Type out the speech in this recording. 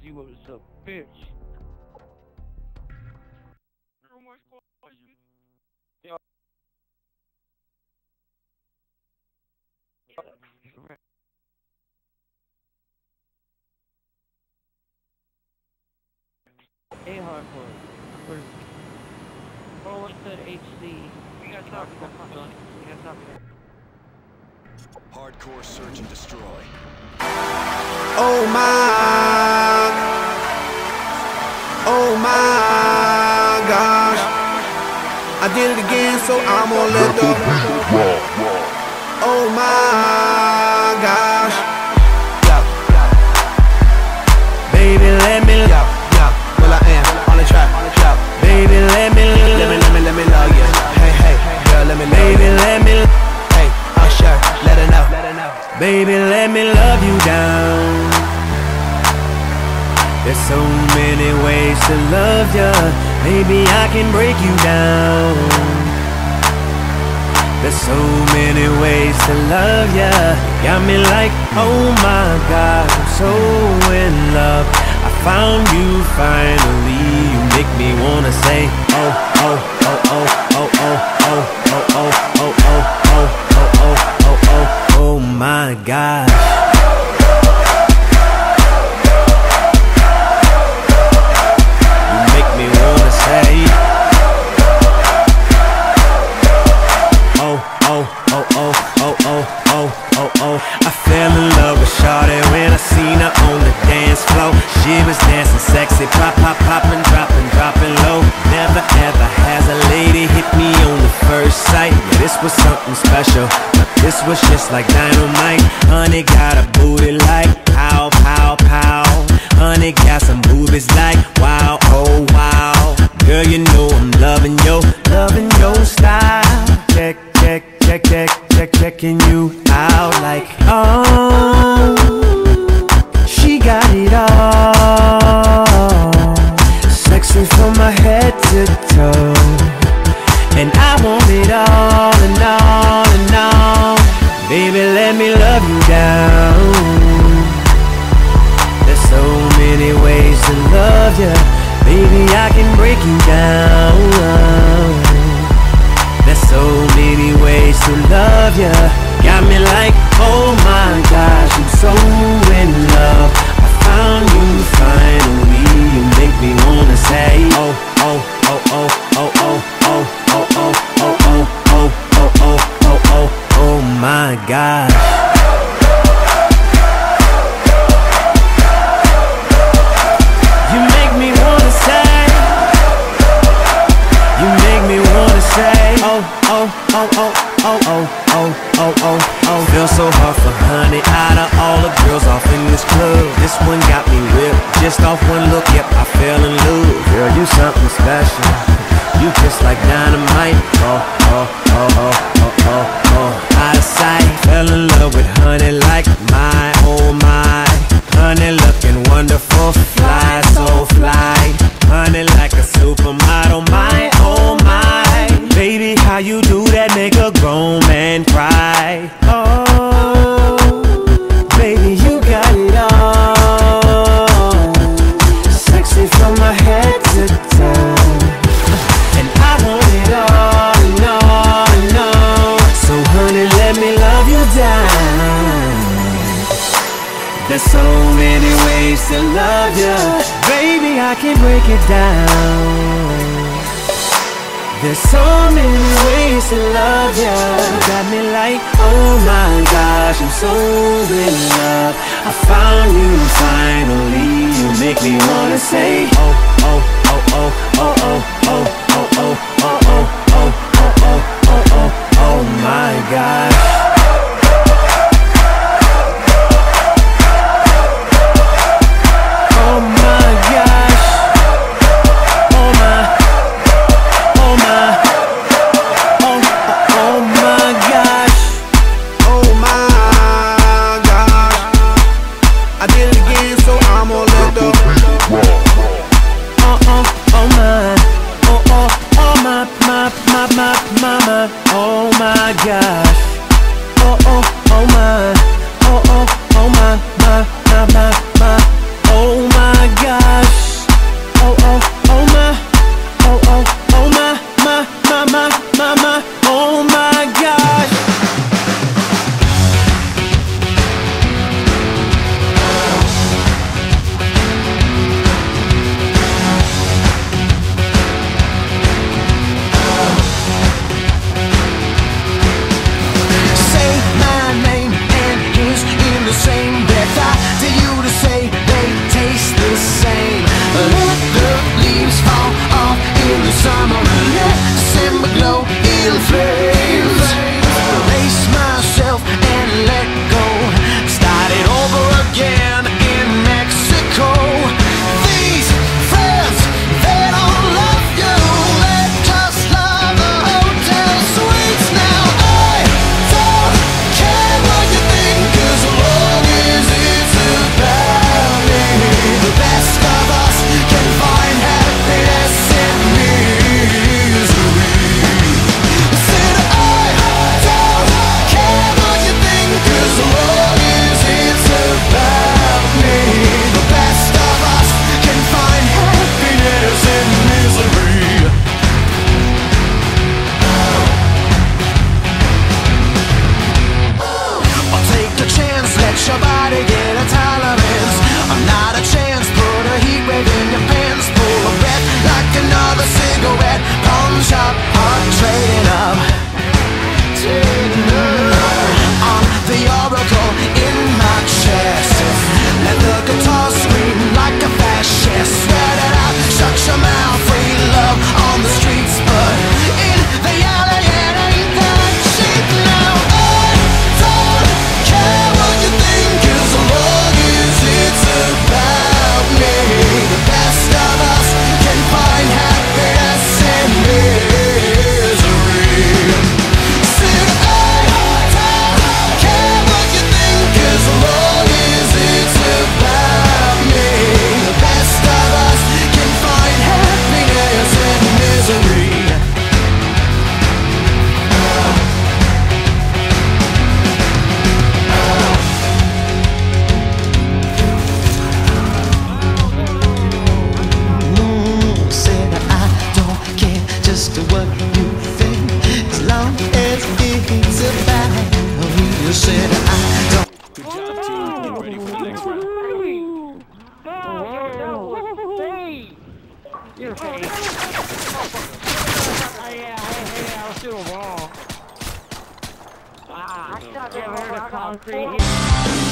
because he was a bitch. A hardcore. Or said HC. We gotta Hardcore search and destroy. Oh my! I did it again, so I'm gonna let the. Oh my gosh. Baby, let me. Well, I am on the track. Baby, let me. Let me, let me, let me love you. Hey, hey, girl, let me. Baby, let me. Hey, Usher, let her know. Baby, let me love you down. There's so many ways to love ya. Maybe I can break you down. There's so many ways to love ya. Got me like, oh my God, I'm so in love. I found you finally. You make me wanna say, oh, oh, something special. This was just like dynamite. Honey got a booty like pow, pow, pow. Honey got some boobies like wow, oh wow. Girl, you know I'm loving yo, loving your style. Check, check, check, check, check, checking you out like oh. She got it all. Sexy from my head to toe. And I want it all love ya. Baby, I can break you down. There's so many ways to love ya. Got me like, oh my gosh, I'm so in love. There's so many ways to love you. Baby, I can break it down. There's so many ways to love you. Got me like, oh my gosh, I'm so in love. I found you finally. You make me wanna say, oh, oh, oh, oh, oh, oh, oh, oh, oh, oh, oh, oh, oh, oh, oh, oh, oh my gosh. concrete.